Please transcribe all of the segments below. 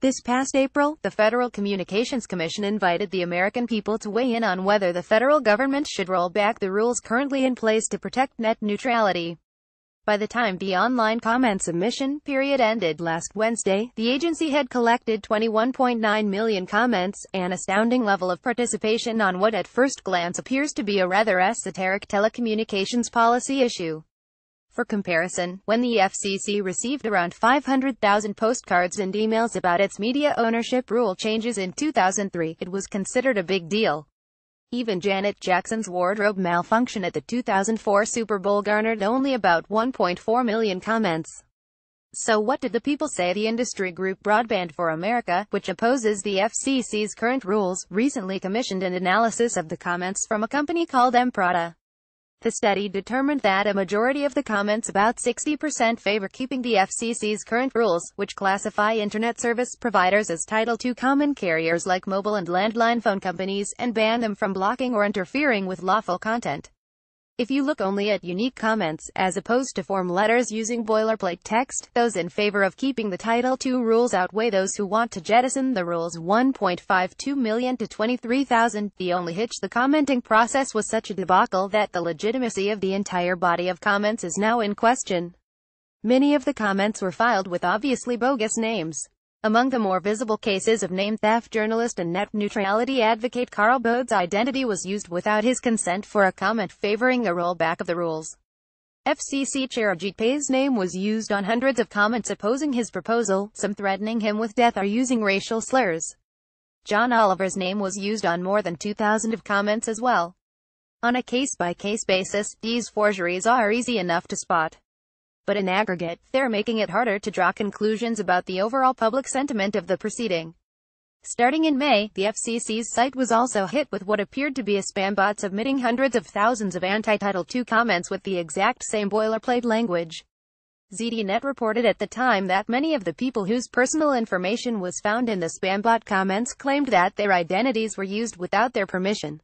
This past April, the Federal Communications Commission invited the American people to weigh in on whether the federal government should roll back the rules currently in place to protect net neutrality. By the time the online comment submission period ended last Wednesday, the agency had collected 21.9 million comments, an astounding level of participation on what at first glance appears to be a rather esoteric telecommunications policy issue. For comparison, when the FCC received around 500,000 postcards and emails about its media ownership rule changes in 2003, it was considered a big deal. Even Janet Jackson's wardrobe malfunction at the 2004 Super Bowl garnered only about 1.4 million comments. So what did the people say? The industry group Broadband for America, which opposes the FCC's current rules, recently commissioned an analysis of the comments from a company called Emprata. The study determined that a majority of the comments about 60% favor keeping the FCC's current rules, which classify Internet service providers as Title II common carriers like mobile and landline phone companies, and ban them from blocking or interfering with lawful content. If you look only at unique comments, as opposed to form letters using boilerplate text, those in favor of keeping the Title II rules outweigh those who want to jettison the rules 1.52 million to 23,000. The only hitch the commenting process was such a debacle that the legitimacy of the entire body of comments is now in question. Many of the comments were filed with obviously bogus names. Among the more visible cases of name theft journalist and net neutrality advocate Karl Bode's identity was used without his consent for a comment favoring a rollback of the rules. FCC Chair Ajit Pai's name was used on hundreds of comments opposing his proposal, some threatening him with death or using racial slurs. John Oliver's name was used on more than 2,000 of comments as well. On a case-by-case -case basis, these forgeries are easy enough to spot but in aggregate, they're making it harder to draw conclusions about the overall public sentiment of the proceeding. Starting in May, the FCC's site was also hit with what appeared to be a spam bot submitting hundreds of thousands of anti-Title II comments with the exact same boilerplate language. ZDNet reported at the time that many of the people whose personal information was found in the spam bot comments claimed that their identities were used without their permission.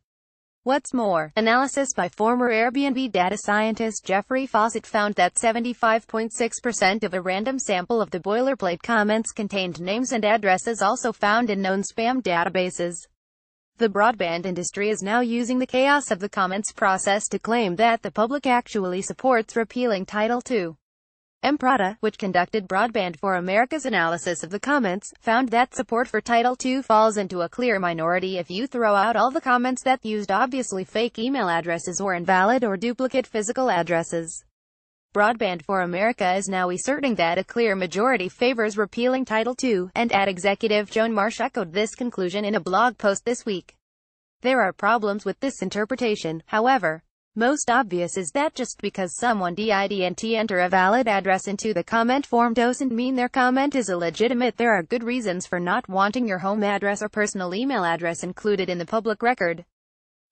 What's more, analysis by former Airbnb data scientist Jeffrey Fossett found that 75.6% of a random sample of the boilerplate comments contained names and addresses also found in known spam databases. The broadband industry is now using the chaos of the comments process to claim that the public actually supports repealing Title II. Emprata, which conducted Broadband for America's analysis of the comments, found that support for Title II falls into a clear minority if you throw out all the comments that used obviously fake email addresses or invalid or duplicate physical addresses. Broadband for America is now asserting that a clear majority favors repealing Title II, and ad executive Joan Marsh echoed this conclusion in a blog post this week. There are problems with this interpretation, however. Most obvious is that just because someone didn't enter a valid address into the comment form doesn't mean their comment is illegitimate. There are good reasons for not wanting your home address or personal email address included in the public record.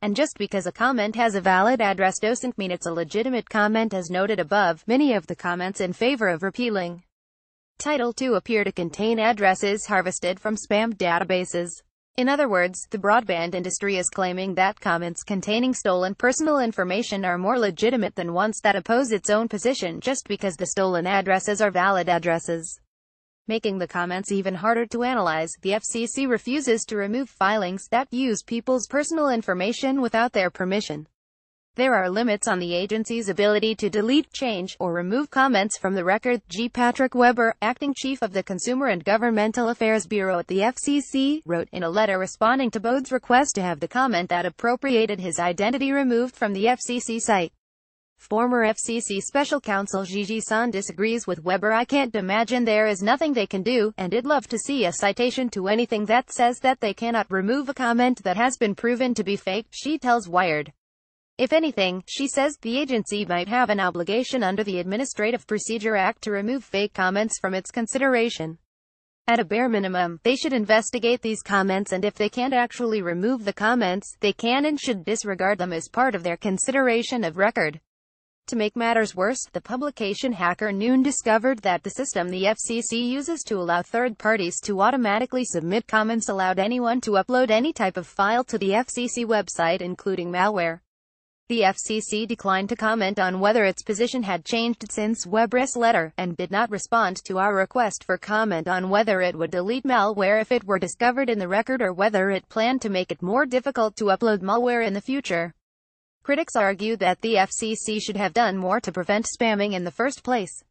And just because a comment has a valid address doesn't mean it's a legitimate comment as noted above. Many of the comments in favor of repealing Title II appear to contain addresses harvested from spam databases. In other words, the broadband industry is claiming that comments containing stolen personal information are more legitimate than ones that oppose its own position just because the stolen addresses are valid addresses. Making the comments even harder to analyze, the FCC refuses to remove filings that use people's personal information without their permission. There are limits on the agency's ability to delete, change, or remove comments from the record. G. Patrick Webre, acting chief of the Consumer and Governmental Affairs Bureau at the FCC, wrote in a letter responding to Bode's request to have the comment that appropriated his identity removed from the FCC site. Former FCC Special Counsel Gigi Sohn disagrees with Webre. I can't imagine there is nothing they can do, and I'd love to see a citation to anything that says that they cannot remove a comment that has been proven to be fake, she tells Wired. If anything, she says, the agency might have an obligation under the Administrative Procedure Act to remove fake comments from its consideration. At a bare minimum, they should investigate these comments and if they can't actually remove the comments, they can and should disregard them as part of their consideration of record. To make matters worse, the publication Hacker Noon discovered that the system the FCC uses to allow third parties to automatically submit comments allowed anyone to upload any type of file to the FCC website including malware. The FCC declined to comment on whether its position had changed since Webre's letter, and did not respond to our request for comment on whether it would delete malware if it were discovered in the record or whether it planned to make it more difficult to upload malware in the future. Critics argue that the FCC should have done more to prevent spamming in the first place.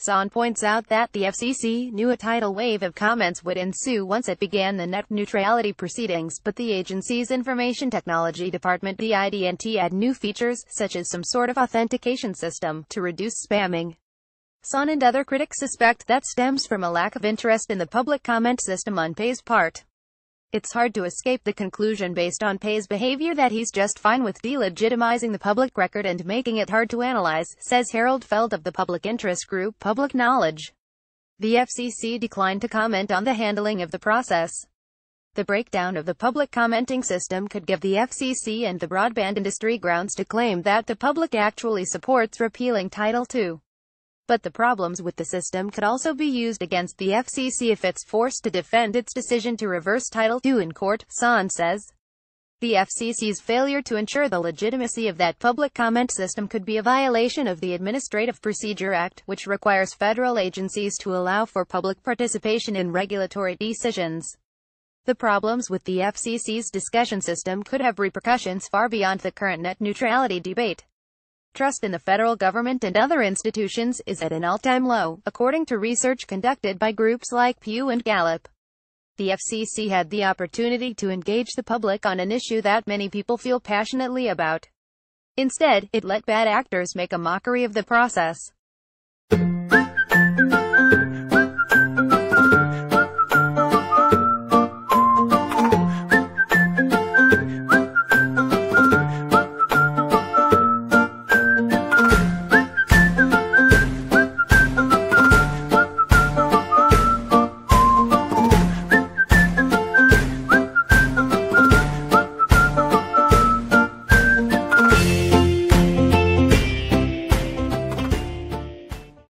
Sohn points out that the FCC knew a tidal wave of comments would ensue once it began the net neutrality proceedings, but the agency's Information Technology Department didn't add new features, such as some sort of authentication system, to reduce spamming. Sohn and other critics suspect that stems from a lack of interest in the public comment system on Pai's part. It's hard to escape the conclusion based on Pai's behavior that he's just fine with delegitimizing the public record and making it hard to analyze, says Harold Feld of the public interest group Public Knowledge. The FCC declined to comment on the handling of the process. The breakdown of the public commenting system could give the FCC and the broadband industry grounds to claim that the public actually supports repealing Title II. But the problems with the system could also be used against the FCC if it's forced to defend its decision to reverse Title II in court, Sohn says. The FCC's failure to ensure the legitimacy of that public comment system could be a violation of the Administrative Procedure Act, which requires federal agencies to allow for public participation in regulatory decisions. The problems with the FCC's discussion system could have repercussions far beyond the current net neutrality debate. Trust in the federal government and other institutions is at an all-time low, according to research conducted by groups like Pew and Gallup. The FCC had the opportunity to engage the public on an issue that many people feel passionately about. Instead, it let bad actors make a mockery of the process.